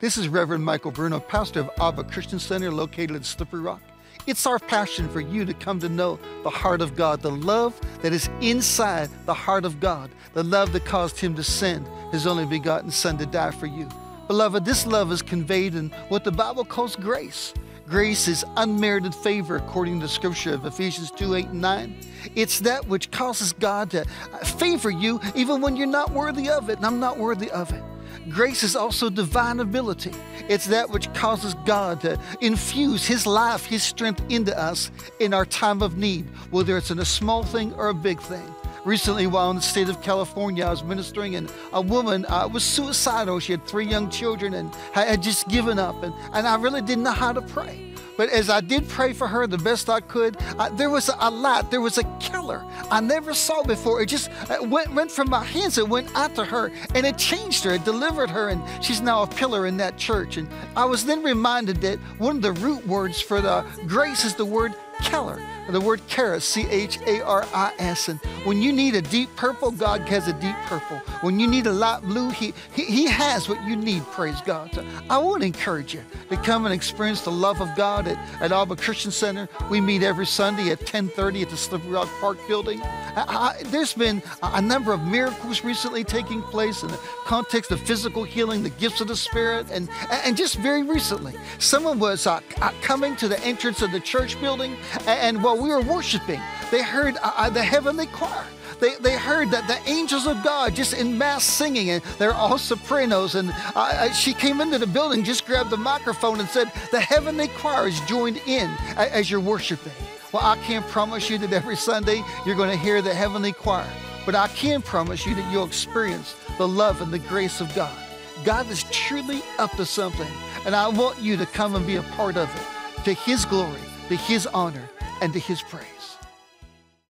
This is Reverend Michael Bruno, pastor of Abba Christian Center located in Slippery Rock. It's our passion for you to come to know the heart of God, the love that is inside the heart of God, the love that caused Him to send His only begotten Son to die for you. Beloved, this love is conveyed in what the Bible calls grace. Grace is unmerited favor according to the scripture of Ephesians 2 8 and 9. It's that which causes God to favor you even when you're not worthy of it, and I'm not worthy of it. Grace is also divine ability. It's that which causes God to infuse His life, His strength into us in our time of need, whether it's in a small thing or a big thing. Recently, while in the state of California, I was ministering, and a woman uh, was suicidal. She had three young children and had just given up, and, and I really didn't know how to pray. But as I did pray for her the best I could, uh, there was a light, there was a killer I never saw before. It just uh, went, went from my hands, it went out to her, and it changed her, it delivered her, and she's now a pillar in that church. And I was then reminded that one of the root words for the grace is the word Keller, the word charis, C H A R I S. And when you need a deep purple, God has a deep purple. When you need a light blue, He, he, he has what you need, praise God. So I want to encourage you to come and experience the love of God at, at Abba Christian Center. We meet every Sunday at 1030 at the Slippery Rock Park building. I, I, there's been a number of miracles recently taking place in the context of physical healing, the gifts of the Spirit, and, and just very recently, someone was uh, coming to the entrance of the church building and while we were worshiping, they heard uh, uh, the heavenly choir. They, they heard that the angels of God just in mass singing, and they're all sopranos. And uh, uh she came into the building, just grabbed the microphone, and said, The heavenly choir is joined in as you're worshiping. Well, I can't promise you that every Sunday you're going to hear the heavenly choir, but I can promise you that you'll experience the love and the grace of God. God is truly up to something, and I want you to come and be a part of it to His glory to His honor and to His praise.